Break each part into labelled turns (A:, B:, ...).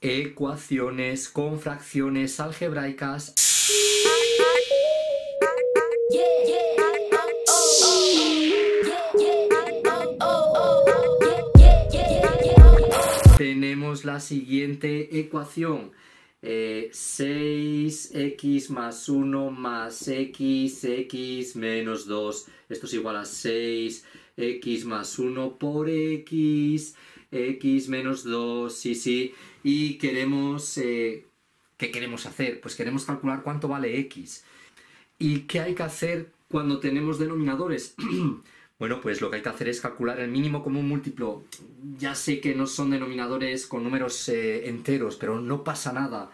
A: ecuaciones con fracciones algebraicas. Tenemos la siguiente ecuación. 6x más 1 más x, x menos 2. Esto es igual a 6x más 1 por x, x menos 2, sí, sí. Y queremos... Eh, ¿Qué queremos hacer? Pues queremos calcular cuánto vale x. ¿Y qué hay que hacer cuando tenemos denominadores? Bueno, pues lo que hay que hacer es calcular el mínimo común múltiplo. Ya sé que no son denominadores con números eh, enteros, pero no pasa nada.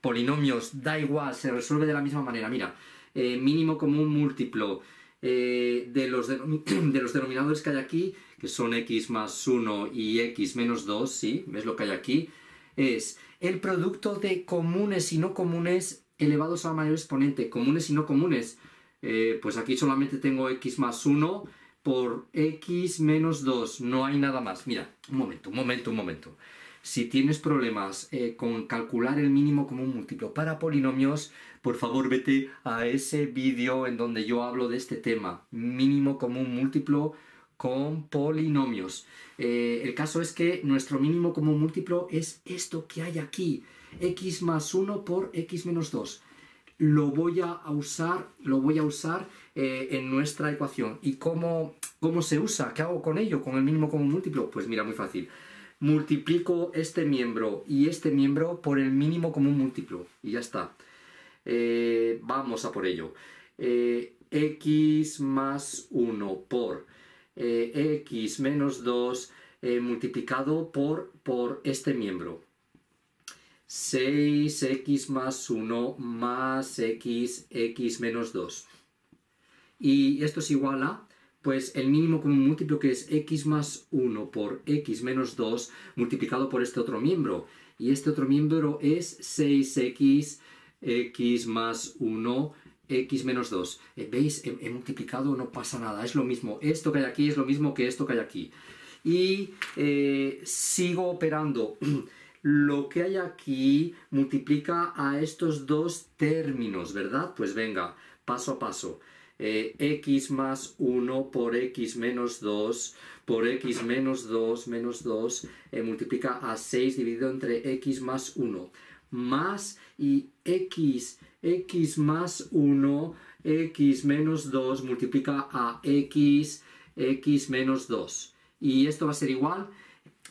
A: Polinomios, da igual, se resuelve de la misma manera. Mira, eh, mínimo común múltiplo eh, de, los de los denominadores que hay aquí, que son x más 1 y x menos 2, ¿sí? ¿Ves lo que hay aquí? Es el producto de comunes y no comunes elevados a la mayor exponente. Comunes y no comunes. pues aquí solamente tengo x más 1 por x menos 2. No hay nada más. Mira, un momento, un momento, un momento. Si tienes problemas eh, con calcular el mínimo común múltiplo para polinomios, por favor vete a ese vídeo en donde yo hablo de este tema. Mínimo común múltiplo con polinomios. Eh, el caso es que nuestro mínimo común múltiplo es esto que hay aquí. x más 1 por x menos 2 lo voy a usar, lo voy a usar eh, en nuestra ecuación. ¿Y cómo, cómo se usa? ¿Qué hago con ello? ¿Con el mínimo común múltiplo? Pues mira, muy fácil. Multiplico este miembro y este miembro por el mínimo común múltiplo. Y ya está. Eh, vamos a por ello. Eh, x más 1 por x menos 2 multiplicado por, por este miembro. 6x más 1 más x, x menos 2. Y esto es igual a, pues el mínimo común múltiplo que es x más 1 por x menos 2 multiplicado por este otro miembro. Y este otro miembro es 6x, x más 1, x menos 2. Eh, ¿Veis? He, multiplicado, no pasa nada, es lo mismo. Esto que hay aquí es lo mismo que esto que hay aquí. Y eh, sigo operando. lo que hay aquí multiplica a estos dos términos, ¿verdad? Pues venga, paso a paso. Eh, x más 1 por x menos 2 por x menos 2 menos 2 eh, multiplica a 6 dividido entre x más 1 más y x x más 1 x menos 2 multiplica a x x menos 2 y esto va a ser igual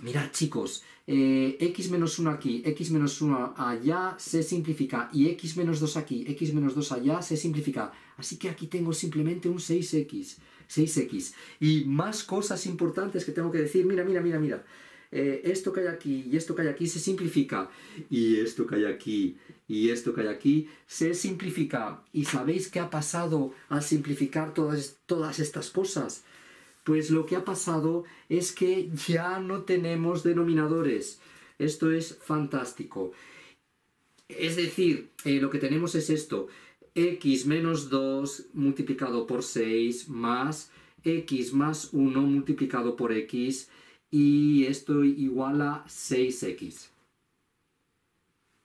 A: mirad chicos eh, x menos 1 aquí, x menos 1 allá se simplifica y x menos 2 aquí, x menos 2 allá se simplifica. Así que aquí tengo simplemente un 6x, 6x. Y más cosas importantes que tengo que decir, mira, mira, mira, mira. Eh, esto que hay aquí y esto que hay aquí se simplifica. Y esto que hay aquí y esto que hay aquí se simplifica. ¿Y sabéis qué ha pasado al simplificar todas, todas estas cosas? Pues lo que ha pasado es que ya no tenemos denominadores. Esto es fantástico. Es decir, eh, lo que tenemos es esto. x menos 2 multiplicado por 6 más x más 1 multiplicado por x y esto igual a 6x.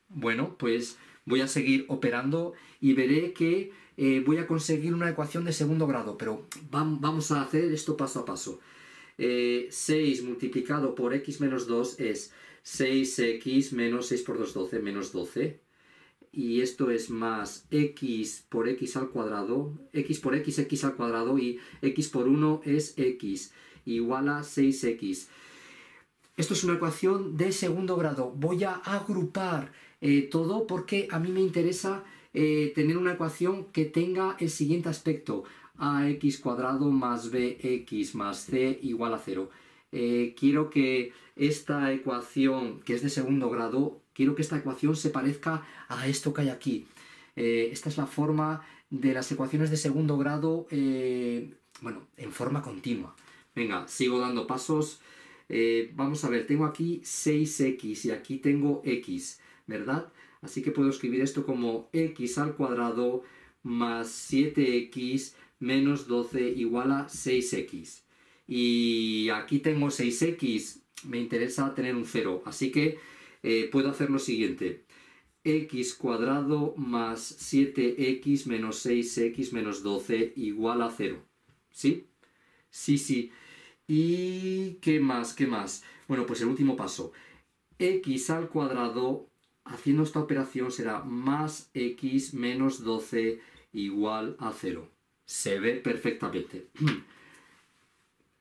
A: Bueno, pues voy a seguir operando y veré que eh, voy a conseguir una ecuación de segundo grado, pero vamos a hacer esto paso a paso. 6 eh, multiplicado por x menos 2 es 6x menos 6 por 2, 12, menos 12. Y esto es más x por x al cuadrado, x por x, x al cuadrado, y x por 1 es x, igual a 6x. Esto es una ecuación de segundo grado. Voy a agrupar eh, todo porque a mí me interesa eh, tener una ecuación que tenga el siguiente aspecto. ax cuadrado más bx más c igual a 0. Eh, quiero que esta ecuación, que es de segundo grado, quiero que esta ecuación se parezca a esto que hay aquí. Eh, esta es la forma de las ecuaciones de segundo grado, bueno, en forma continua. Venga, sigo dando pasos. vamos a ver, tengo aquí 6x y aquí tengo x, ¿verdad? Así que puedo escribir esto como x al cuadrado más 7x menos 12 igual a 6x. Y aquí tengo 6x, me interesa tener un 0. Así que eh, puedo hacer lo siguiente. x cuadrado más 7x menos 6x menos 12 igual a 0. ¿Sí? Sí, sí. ¿Y qué más? ¿Qué más? Bueno, pues el último paso. x al cuadrado, haciendo esta operación, será más x menos 12 igual a 0. Se ve perfectamente.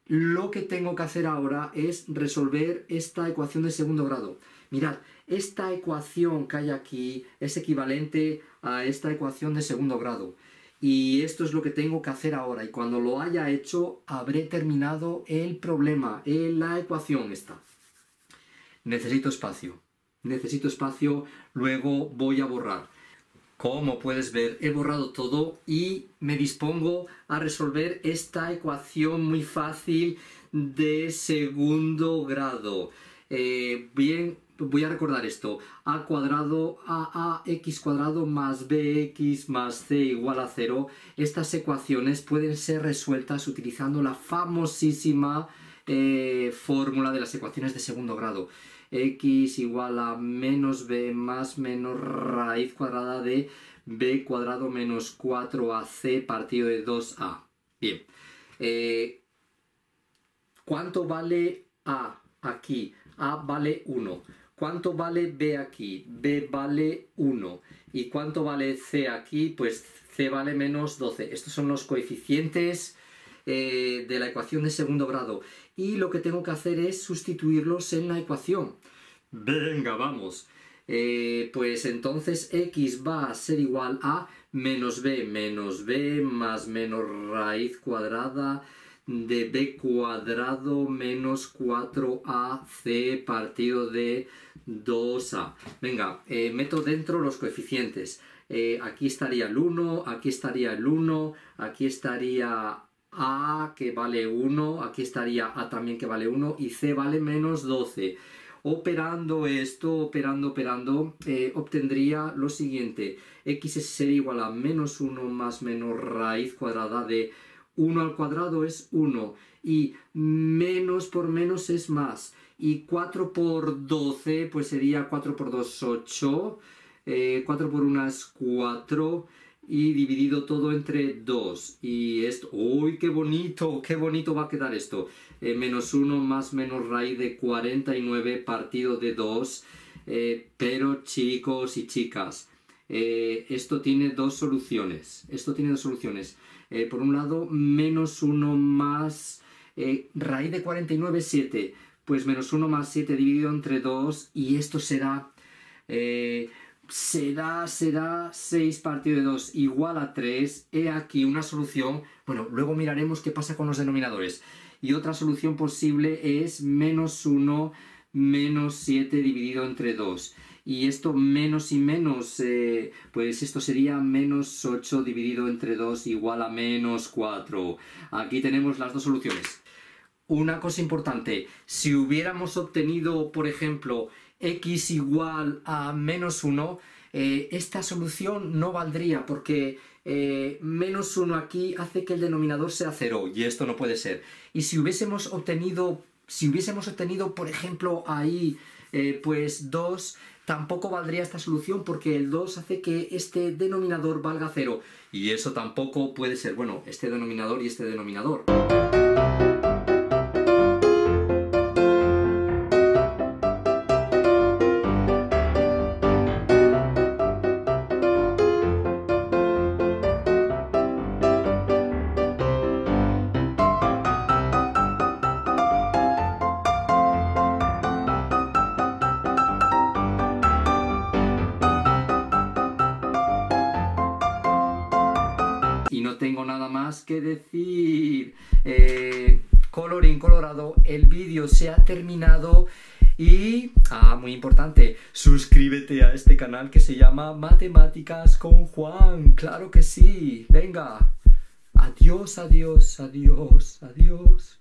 A: Lo que tengo que hacer ahora es resolver esta ecuación de segundo grado. Mirad, esta ecuación que hay aquí es equivalente a esta ecuación de segundo grado. Y esto es lo que tengo que hacer ahora. Y cuando lo haya hecho, habré terminado el problema, en la ecuación esta. Necesito espacio. Necesito espacio, luego voy a borrar. Como puedes ver, he borrado todo y me dispongo a resolver esta ecuación muy fácil de segundo grado. Eh, bien, voy a recordar esto. a cuadrado, a, x cuadrado más bx más c igual a 0. Estas ecuaciones pueden ser resueltas utilizando la famosísima eh, fórmula de las ecuaciones de segundo grado x igual a menos b más menos raíz cuadrada de b cuadrado menos 4ac partido de 2a. Bien. Eh, ¿Cuánto vale a aquí? a vale 1. ¿Cuánto vale b aquí? b vale 1. ¿Y cuánto vale c aquí? Pues c vale menos 12. Estos son los coeficientes eh, de la ecuación de segundo grado. Y lo que tengo que hacer es sustituirlos en la ecuación. Venga, vamos. Eh, pues entonces x va a ser igual a menos b menos b más menos raíz cuadrada de b cuadrado menos 4ac partido de 2a. Venga, eh, meto dentro los coeficientes. aquí estaría el 1, aquí estaría el 1, aquí estaría a que vale 1, aquí estaría A también que vale 1 y C vale menos 12. Operando esto, operando, operando, eh, obtendría lo siguiente. X sería igual a menos 1 más menos raíz cuadrada de 1 al cuadrado es 1 y menos por menos es más. Y 4 por 12 pues sería 4 por 2 8, 4 por 1 es 4 y dividido todo entre 2. Y esto, ¡uy, qué bonito! ¡Qué bonito va a quedar esto! Eh, menos 1 más menos raíz de 49 partido de 2. Eh, pero chicos y chicas, eh, esto tiene dos soluciones. Esto tiene dos soluciones. por un lado, menos 1 más raíz de 49, 7. Pues menos 1 más 7 dividido entre 2 y esto será será, será 6 partido de 2 igual a 3. He aquí una solución. Bueno, luego miraremos qué pasa con los denominadores. Y otra solución posible es menos 1 menos 7 dividido entre 2. Y esto menos y menos, eh, pues esto sería menos 8 dividido entre 2 igual a menos 4. Aquí tenemos las dos soluciones. Una cosa importante, si hubiéramos obtenido, por ejemplo, x igual a menos 1, eh, esta solución no valdría porque eh, menos 1 aquí hace que el denominador sea 0 y esto no puede ser. Y si hubiésemos obtenido, si hubiésemos obtenido por ejemplo, ahí eh, pues 2, tampoco valdría esta solución porque el 2 hace que este denominador valga 0. Y eso tampoco puede ser, bueno, este denominador y este denominador. Que decir. Eh, colorín colorado, el vídeo se ha terminado. Y, ah, muy importante, suscríbete a este canal que se llama Matemáticas con Juan. Claro que sí. Venga. Adiós, adiós, adiós, adiós.